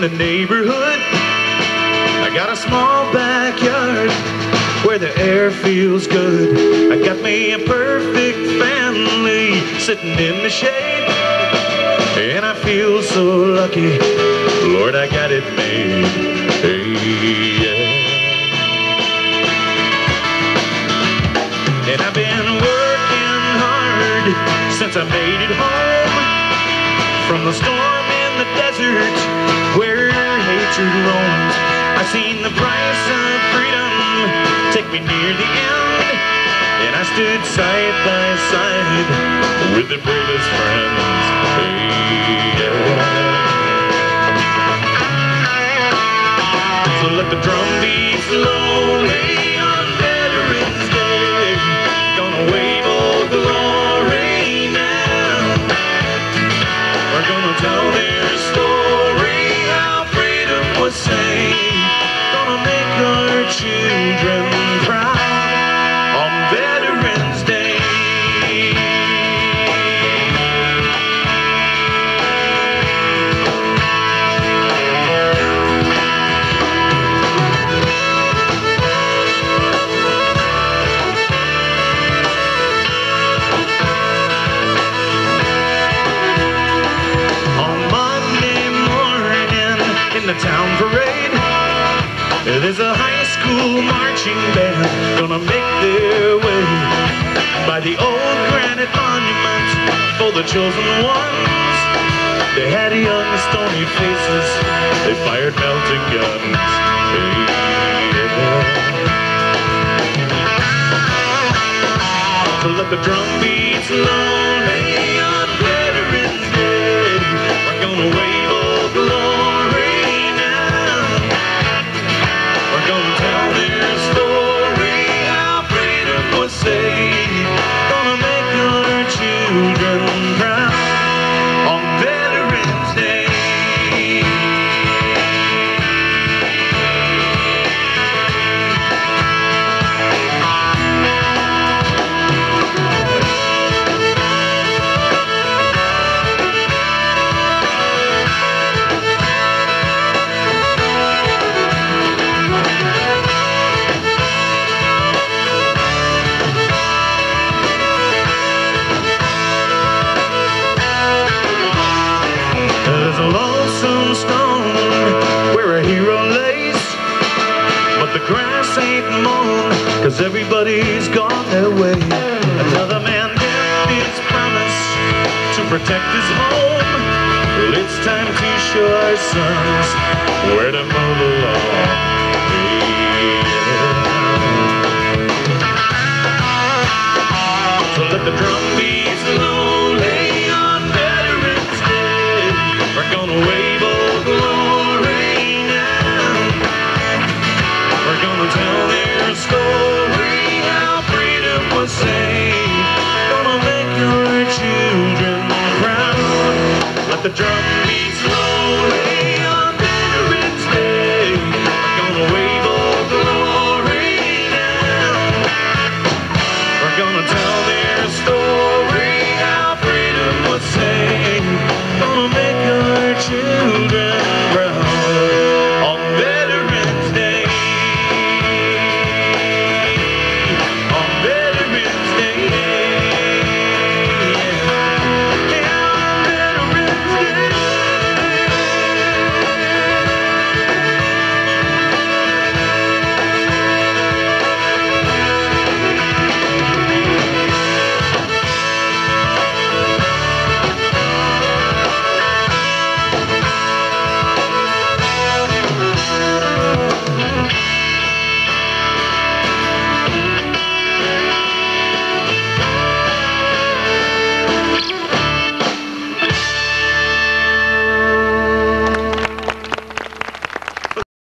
the neighborhood. I got a small backyard where the air feels good. I got me a perfect family sitting in the shade. And I feel so lucky, Lord, I got it made. Hey, yeah. And I've been working hard since I made it home. From the storm in the desert hatred roams. I've seen the price of freedom take me near the end. And I stood side by side with the bravest friends. Hey. So let the drum school marching band gonna make their way by the old granite monument for the chosen ones. They had young stony faces, they fired melting guns. Yeah. So let the drum beat slowly grass ain't mown, cause everybody's gone their way. Another man kept his promise to protect his home. Well, it's time to show our sons where to the drum.